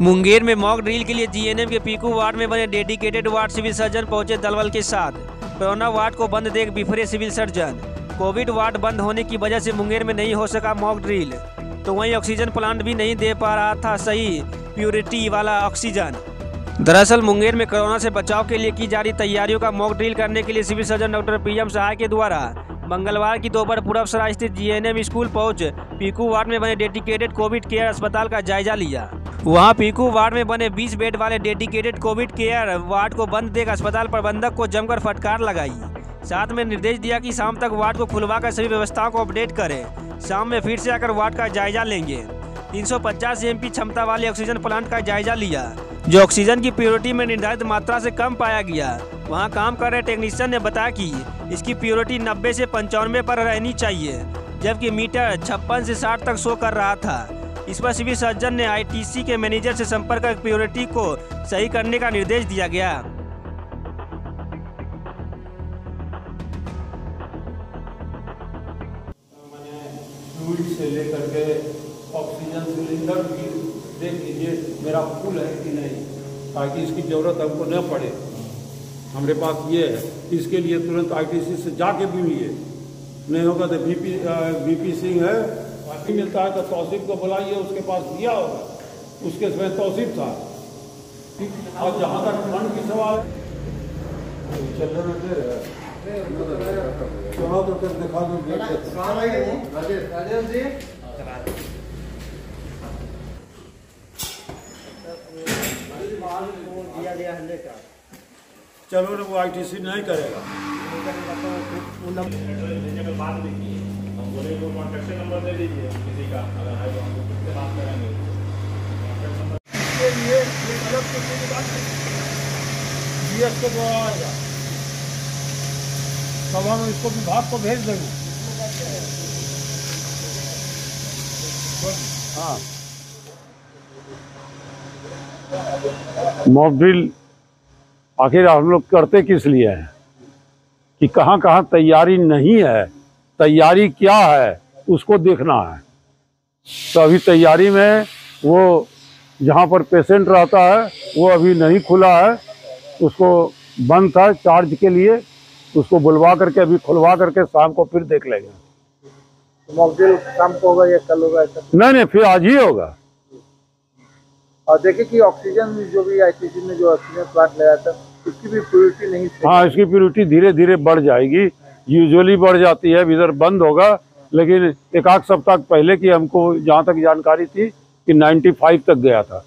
मुंगेर में mock drill के लिए जीएनएम के पीकू वार्ड में बने डेडिकेटेड वार्ड सिविल सर्जन पहुँचे दलबल के साथ। कोरोना वार्ड को बंद देख बिफरे सिविल सर्जन। कोविड वार्ड बंद होने की वजह से मुंगेर में नहीं हो सका मॉक ड्रिल। तो वहीं ऑक्सीजन प्लांट भी नहीं दे पा रहा था सही, प्योरिटी वाला ऑक्सीजन। दरअसल मुंगेर में कोरोना से बचाव के लिए की जा रही तैयारियों का मॉक ड्रिल करने के लिए civil surgeon doctor P M Sahay के द्वारा मंगलवार की दोपहर पूर्व सराय स्थित जीएनएम स्कूल पहुँच पीकू वार्ड में बने डेडिकेटेड कोविड केयर अस्पताल का जायजा लिया। वहाँ पीकू वार्ड में बने 20 बेड वाले डेडिकेटेड कोविड केयर वार्ड को बंद देकर अस्पताल प्रबंधक को जमकर फटकार लगाई। साथ में निर्देश दिया कि शाम तक वार्ड को खुलवा कर सभी व्यवस्थाओं को अपडेट करें। शाम में फिर से आकर वार्ड का जायजा लेंगे। 350 एमपी क्षमता वाले ऑक्सीजन प्लांट का जायजा लिया। जो ऑक्सीजन की प्योरिटी में निर्धारित मात्रा से कम पाया गया। वहाँ काम कर रहे टेक्नीशियन ने बताया कि इसकी प्योरिटी 90 से पंचानवे पर रहनी चाहिए, जबकि मीटर छप्पन से 60 तक शो कर रहा था। इस पर सिविल सर्जन ने आईटीसी के मैनेजर से संपर्क कर प्योरिटी को सही करने का निर्देश दिया गया। से लेकर के ऑक्सीजन सिलेंडर भी देख लीजिए, मेरा फुल है कि नहीं, ताकि इसकी ज़रूरत हमको न पड़े। हमारे पास ये है, इसके लिए तुरंत आईटीसी से जाके भी लिए नहीं होगा तो बीपी बीपी सिंह है बाकी मिलता है तो तौसीफ को बुलाइए, उसके पास दिया होगा। उसके समय तौसीफ था। और जहाँ तक फंड की सवाल चल चलो तो फिर दिखा दो चलो ना वो आईटीसी नहीं करेगा। वो कॉन्टेक्ट नंबर दे दीजिए किसी का अगर है तो हम लोग उससे बात करेंगे। कॉन्टेक्ट नंबर के लिए एक अलग से सुविधा जीएस के द्वारा आएगा तब हम इसको विभाग को भेज देंगे। हाँ। मॉक आखिर हम लोग करते किस लिए हैं? कि कहाँ कहाँ तैयारी नहीं है? तैयारी क्या है उसको देखना है। तो अभी तैयारी में वो जहाँ पर पेशेंट रहता है वो अभी नहीं खुला है। उसको बंद था चार्ज के लिए उसको बुलवा करके अभी खुलवा करके शाम को फिर देख लेंगे। शाम को होगा या कल होगा नहीं नहीं फिर आज ही होगा। और देखिए कि ऑक्सीजन जो भी आईटीसी ने जो ऑक्सीजन प्लांट लगाया था उसकी भी प्योरिटी नहीं हाँ इसकी प्योरिटी धीरे धीरे बढ़ जाएगी। यूजुअली बढ़ जाती है, इधर बंद होगा, लेकिन एक आध सप्ताह पहले की हमको जहाँ तक जानकारी थी कि 95 तक गया था।